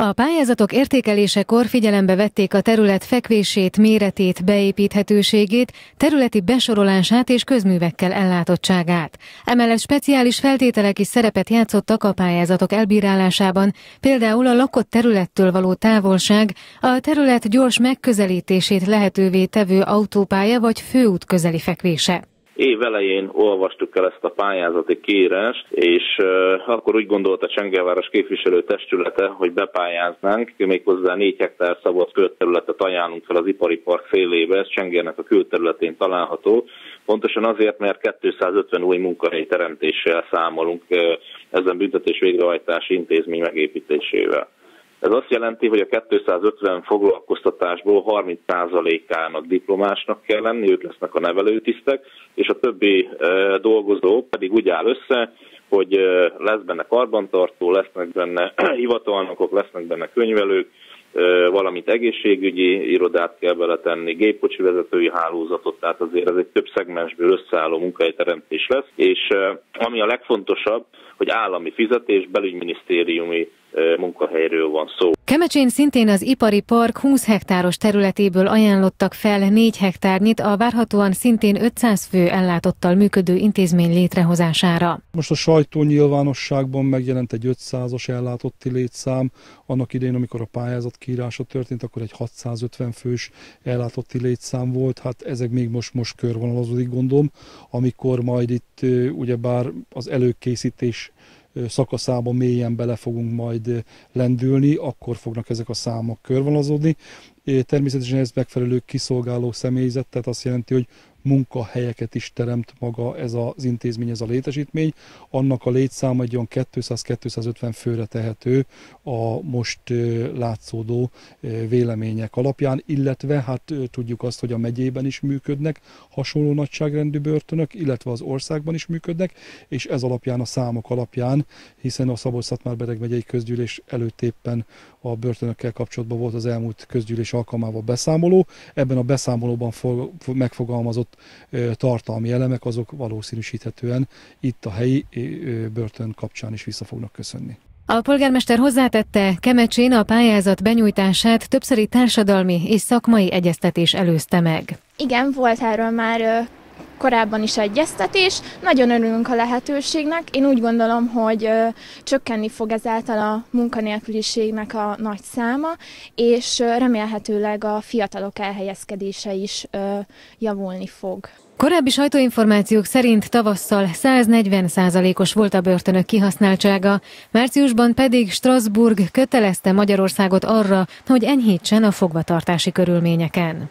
A pályázatok értékelésekor figyelembe vették a terület fekvését, méretét, beépíthetőségét, területi besorolását és közművekkel ellátottságát. Emellett speciális feltételek is szerepet játszottak a pályázatok elbírálásában, például a lakott területtől való távolság, a terület gyors megközelítését lehetővé tevő autópálya vagy főút közeli fekvése év elején olvastuk el ezt a pályázati kiírást, és akkor úgy gondolta Csengelváros képviselő testülete, hogy bepályáznánk, méghozzá 4 hektár szabad földterületet ajánlunk fel az ipari park félébe, ez Csengérnek a külterületén található, pontosan azért, mert 250 új munkahely teremtéssel számolunk ezen büntetés végrehajtási intézmény megépítésével. Ez azt jelenti, hogy a 250 foglalkoztatásból 30%-ának diplomásnak kell lenni, ők lesznek a nevelőtisztek, és a többi e, dolgozó pedig úgy áll össze, hogy e, lesz benne karbantartó, lesznek benne hivatalnokok, lesznek benne könyvelők, e, valamint egészségügyi irodát kell beletenni, gépkocsi vezetői hálózatot, tehát azért ez egy több szegmensből összeálló munkahelyteremtés lesz, és ami a legfontosabb, hogy állami fizetés, belügyminisztériumi munkahelyről van szó. Kemecsén szintén az ipari park 20 hektáros területéből ajánlottak fel 4 hektárnyit a várhatóan szintén 500 fő ellátottal működő intézmény létrehozására. Most a sajtó nyilvánosságban megjelent egy 500-as ellátotti létszám. Annak idején, amikor a pályázat kiírása történt, akkor egy 650 fős ellátotti létszám volt. Hát ezek még most, most körvonalazódik gondom, amikor majd itt ugyebár az előkészítés szakaszában mélyen bele fogunk majd lendülni, akkor fognak ezek a számok körvonalazódni. Természetesen ez megfelelő kiszolgáló személyzet, tehát azt jelenti, hogy munkahelyeket is teremt maga ez az intézmény, ez a létesítmény. Annak a létszáma egy olyan 200-250 főre tehető a most látszódó vélemények alapján, illetve hát tudjuk azt, hogy a megyében is működnek hasonló nagyságrendű börtönök, illetve az országban is működnek, és ez alapján a számok alapján, hiszen a Szabolcs-Szatmár-Bereg megyei közgyűlés előtt éppen a börtönökkel kapcsolatban volt az elmúlt közgyűlés alkalmával beszámoló. Ebben a beszámolóban megfogalmazott tartalmi elemek azok valószínűsíthetően itt a helyi börtön kapcsán is vissza fognak köszönni. A polgármester hozzátette, Kemecsén a pályázat benyújtását többszöri társadalmi és szakmai egyeztetés előzte meg. Igen, volt erről már korábban is egyeztetés. Nagyon örülünk a lehetőségnek. Én úgy gondolom, hogy csökkenni fog ezáltal a munkanélküliségnek a nagy száma, és remélhetőleg a fiatalok elhelyezkedése is javulni fog. Korábbi sajtóinformációk szerint tavasszal 140% os volt a börtönök kihasználtsága, márciusban pedig Strasbourg kötelezte Magyarországot arra, hogy enyhítsen a fogvatartási körülményeken.